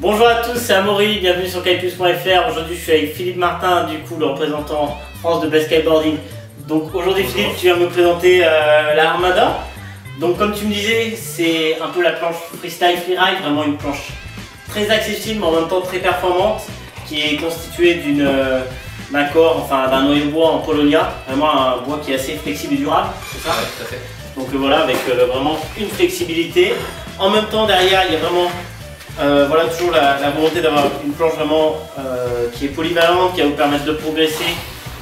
Bonjour à tous, c'est Amaury, bienvenue sur kiteplus.fr. Aujourd'hui je suis avec Philippe Martin, du coup le représentant France de Best Kiteboarding. Donc aujourd'hui Philippe, tu viens me présenter euh, la Armada. Donc comme tu me disais, c'est un peu la planche freestyle freeride, vraiment une planche très accessible mais en même temps très performante, qui est constituée d'une euh, d'un corps, enfin d'un noyau bois en polonia, vraiment un bois qui est assez flexible et durable, c'est ça? Ouais, tout à fait. donc euh, voilà, avec euh, vraiment une flexibilité. En même temps, derrière, il y a vraiment euh, voilà, toujours la, volonté d'avoir une planche vraiment euh, qui est polyvalente, qui va vous permettre de progresser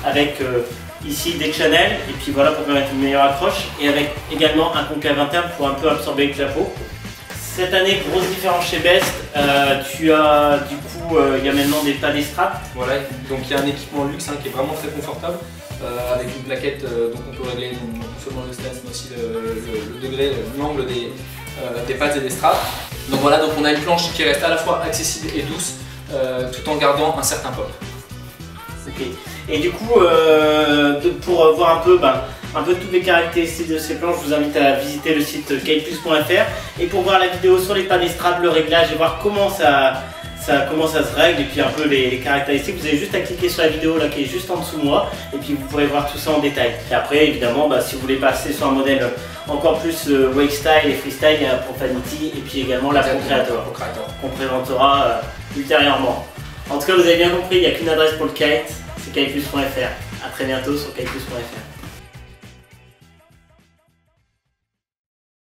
avec euh, ici des channels, et puis voilà pour permettre une meilleure accroche, et avec également un concave interne pour un peu absorber le clapot. Cette année, grosse différence chez Best, tu as du coup, il y a maintenant des tas straps. Voilà, donc il y a un équipement luxe hein, qui est vraiment très confortable, avec une plaquette, donc on peut régler non seulement le stance mais aussi le, degré, l'angle des, des pattes et des straps. Donc voilà, donc on a une planche qui reste à la fois accessible et douce, euh, tout en gardant un certain pop. Ok. Et du coup, euh, pour euh, voir un peu, ben, un peu toutes les caractéristiques de ces planches, je vous invite à visiter le site kiteplus.fr et pour voir la vidéo sur les panneaux straps, le réglage et voir comment ça, ça, comment ça se règle et puis un peu les, les caractéristiques, vous avez juste à cliquer sur la vidéo là qui est juste en dessous de moi et puis vous pourrez voir tout ça en détail. Et après, évidemment, bah, si vous voulez passer sur un modèle encore plus euh, wake style et freestyle, il y a la Profanity et puis également la Pro Creator Pro Creator. qu'on présentera euh, ultérieurement. En tout cas, vous avez bien compris, il n'y a qu'une adresse pour le kite, c'est kiteplus.fr. A très bientôt sur kiteplus.fr.